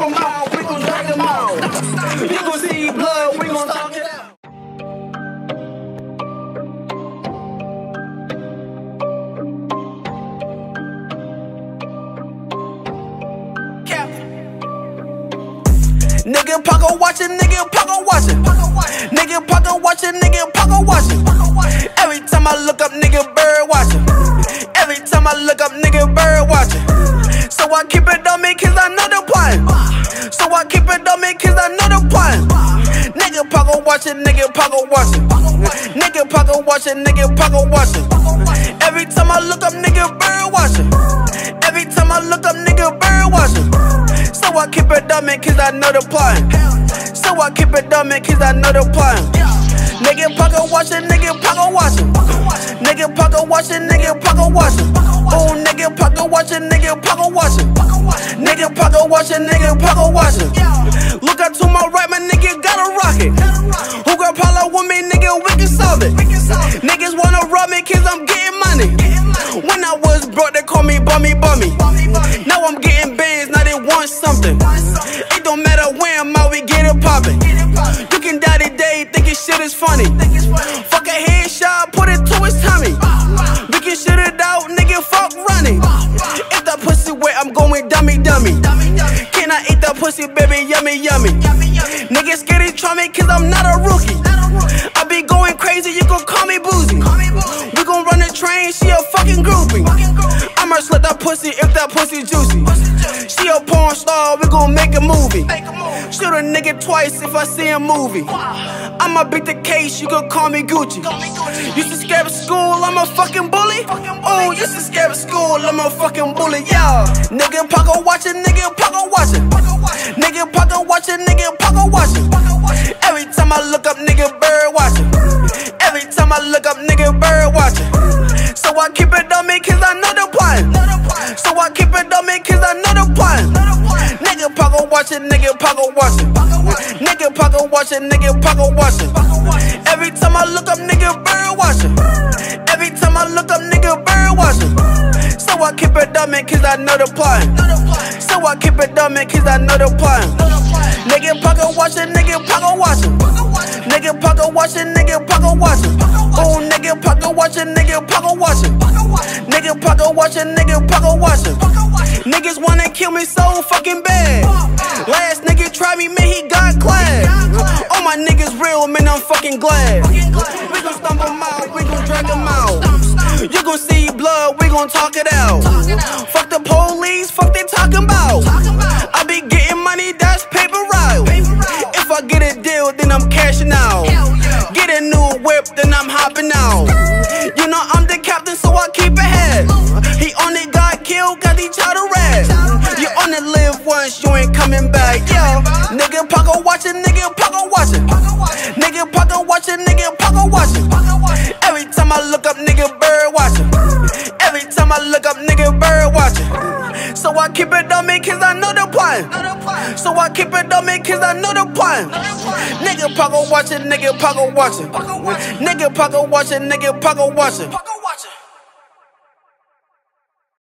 them out, we gon' drag them out. You gon' see blood, we gon' talk it out. Nigga pocket watchin', nigga pocket watchin'. Nigga pocket watchin', nigga pocket watchin'. Every time I look up, nigga bird watchin'. Every time I look up, nigga bird watchin'. So I keep it on me cause I know the pocket watchin', nigga pocket watchin'. Nigga pocket watchin', nigga pocket watchin'. Every time I look up, nigga bird watchin'. Every time I look up, nigga bird watchin'. So I keep it dumb cause I know the plan. So I keep it dumb cause I know the plan. Nigga pocket watchin', nigga pocket watchin'. Nigga pocket watchin', nigga pocket watchin'. Oh, nigga pocket watchin', nigga pocket watchin'. Nigga pocket watchin', nigga pocket watchin'. Look out to my right, my nigga got a rocket. Who got problem with me, nigga? We can solve it. Niggas wanna rob me cause I'm getting money. When I was broke, they call me bummy bummy. Now I'm getting bands, now they want something. It don't matter where I'm out, we get it poppin'. You can die today, thinking shit is funny. Fuck a headshot, put it to his tummy. We can shit it out, nigga, fuck running. If that pussy wet, I'm going dummy dummy. Can I eat that pussy, baby? Yummy yummy. Niggas scared to try me cause I'm not a rookie. She a fucking groupie. I'ma slit that pussy if that pussy juicy. She a porn star, we gon' make a movie. Shoot a nigga twice if I see a movie. I'ma beat the case, you gon' call me Gucci. Used to scare at school, I'm a fucking bully. Oh, used to scare at school, I'm a fucking bully, yeah. Nigga pocket watchin', nigga pocket watchin'. Nigga pocket watchin', nigga pocket watchin'. Every time I look up, nigga bird watchin'. Every time I look up, nigga bird watchin'. I keep it on me cause the plan. So I keep it on me cause the plan. Nigga pocket watchin', nigga pocket watchin'. Nigga pocket watchin', nigga pocket watchin'. Every time I look up, nigga bird watchin'. Every time I look up, nigga bird watchin'. I keep it me cause I know the plan. So I keep it me cause I know the plan. Nigga pocket watchin', nigga pocket watchin'. Nigga pocket watchin', nigga pocket watchin'. Oh, nigga pocket watchin', nigga pocket watchin'. Nigga pocket watchin', nigga pocket watchin'. Niggas wanna kill me so fucking bad. Last nigga tried me, man, he got clad. All my niggas real, man, I'm fucking glad. We gon' stumble 'em gon' talk it out. Fuck the police, fuck they talking about. I be getting money, that's paper route. If I get a deal, then I'm cashing out. Get a new whip, then I'm hopping out. You know I'm the captain, so I keep ahead. He only got killed, he tried to rap. You only live once, you ain't coming back, yeah. Nigga pocket watchin', nigga pocket watchin'. Nigga pocket watchin', nigga pocket watchin'. So I keep it on me cause I know the plan. So I keep it on me cause I know the plan. Nigga pocket watchin', nigga pocket watchin'. Nigga pocket watchin', nigga pocket watchin'.